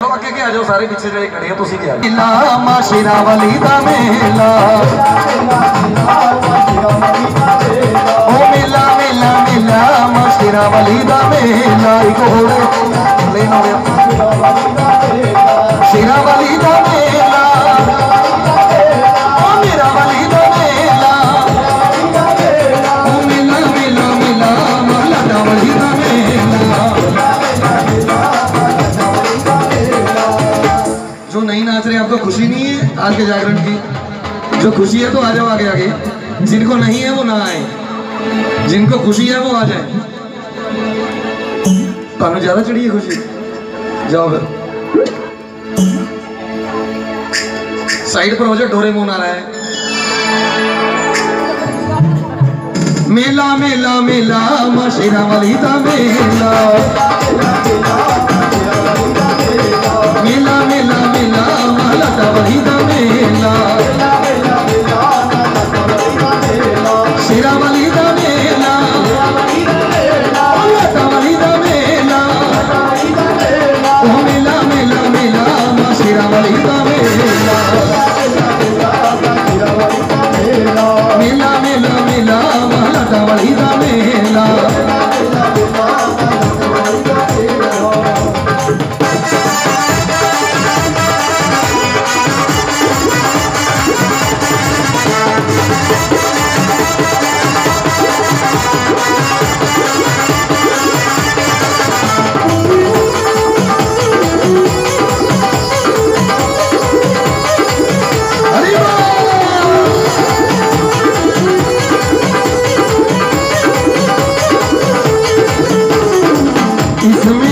ਚਲੋ ਅੱਗੇ ਕਿ ਆ ਜਾਓ ਸਾਰੇ ਪਿੱਛੇ ਜਿਹੜੇ ਖੜੇ ਆ ਤੁਸੀਂ ਵੀ ਆ ਜਾਓ ਮੇਲਾ ਮਾ ਸ਼ੇਰਾਂ ਵਾਲੀ ਦਾ ਮੇਲਾ ਉਹ ਮੇਲਾ ਮੇਲਾ ਮੇਲਾ ਮਾ ਸ਼ੇਰਾਂ ਵਾਲੀ ਦਾ ਮੇਲਾ ਇੱਕ ਹੋਰ ਲੈਣ ਹੋ जो नहीं नाच रहे, आपको खुशी नहीं है आज के जागरण की? जो खुशी है तो आ जाओ आगे आगे। जिनको नहीं है वो ना आए। जिनको खुशी है वो आ जाए। तुम ज़्यादा चढ़ी है खुशी? जाओ फिर। साइड पर हो जाए डोरे मोन आ रहा है। मेला मेला मेला, माँ वाली का मेला। शेरा वाली It's me.